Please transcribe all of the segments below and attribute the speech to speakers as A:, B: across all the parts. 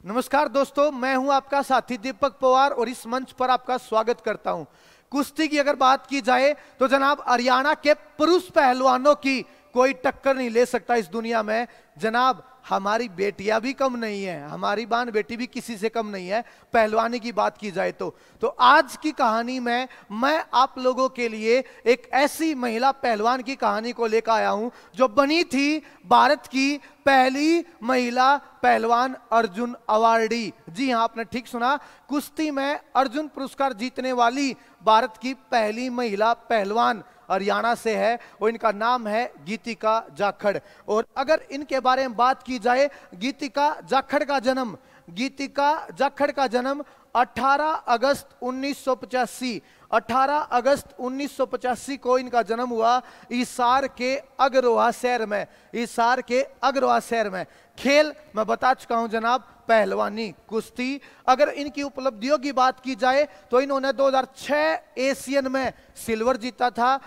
A: नमस्कार दोस्तों, मैं हूँ आपका साथी दीपक पवार और इस मंच पर आपका स्वागत करता हूँ। कुश्ती की अगर बात की जाए तो जनाब हरियाणा के पुरुष पहलवानों की कोई टक्कर नहीं ले सकता इस दुनिया में। जनाब, हमारी बेटियाँ भी कम नहीं है, हमारी बान बेटी भी किसी से कम नहीं है, पहलवानी की बात की जाए तो। तो आज की कहानी में मैं आप लोगों के लिए एक ऐसी महिला पहलवान की कहानी को लेकर आया हूँ, जो बनी थी भारत की पहली महिला पहलवान अर्जुन अवार्डी। जी हाँ आपने ठीक सुना। कुश्ती में अर्जुन पुरस्कार जीतने वाली भारत की पहली महिला पहलवान हरियाणा से है और इनका नाम है गीतिका जाखड़। और अगर इनके बारे में बात की जाए, गीतिका जाखड़ का जन्म, गीतिका जाखड़ का जन्म 18 अगस्त 1985 18 अगस्त 1985 को इनका जन्म हुआ ईसार के अग्रवाह शहर में, ईसार के अग्रवाह शहर में। खेल, मैं बता चुका हूँ जनाब, पहलवानी, कुश्ती। अगर इनकी उपलब्धियों की बात की जाए तो इन्होंने 2006 एशियन में सिल्वर जीता था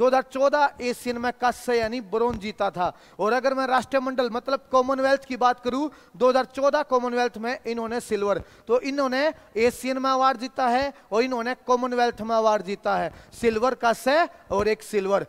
A: 2014 एशियन में कस्य यानी ब्रोंज जीता था। और अगर मैं राष्ट्रमंडल मतलब कॉमनवेल्थ की बात करूँ 2014 कॉमनवेल्थ में इन्होंने सिल्वर तो इन्होंने एशियन में अवार्ड जीता है और इन्होंने कॉमनवेल्थ में अवार्ड जीता है। सिल्वर कस्य और एक सिल्वर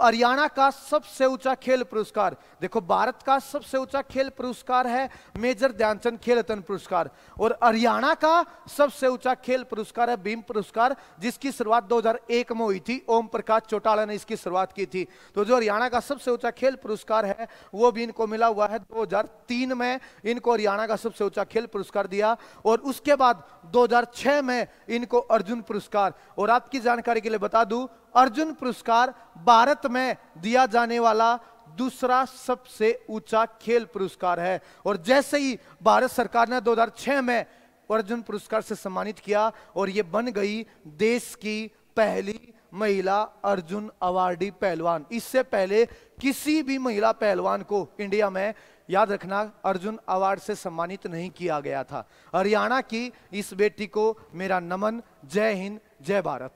A: हरियाणा का सबसे ऊँचा खेल पुरस्कार। देखो, भारत का सबसे ऊँचा खेल पुरस्कार है मेजर ध्यानचंद खेल रत्न पुरस्कार। और हरियाणा का सबसे ऊँचा खेल पुरस्कार है भीम पुरस्कार, जिसकी शुरुआत 2001 में हुई थी। ओम प्रकाश चौटाला ने इसकी शुरुआत की थी। तो जो हरियाणा का सबसे ऊँचा खेल पुरस्कार है, वो भी इनको मिला हुआ है दो हज़ार तीन में। इनको हरियाणा का सबसे ऊँचा खेल पुरस्कार दिया और उसके बाद दो हज़ार छह में इनको अर्जुन पुरस्कार। और आपकी जानकारी के लिए बता दू, अर्जुन पुरस्कार भारत में दिया जाने वाला दूसरा सबसे ऊँचा खेल पुरस्कार है। और जैसे ही भारत सरकार ने 2006 में अर्जुन पुरस्कार से सम्मानित किया और यह बन गई देश की पहली महिला अर्जुन अवार्डी पहलवान। इससे पहले किसी भी महिला पहलवान को इंडिया में याद रखना अर्जुन अवार्ड से सम्मानित नहीं किया गया था। हरियाणा की इस बेटी को मेरा नमन। जय हिंद, जय भारत।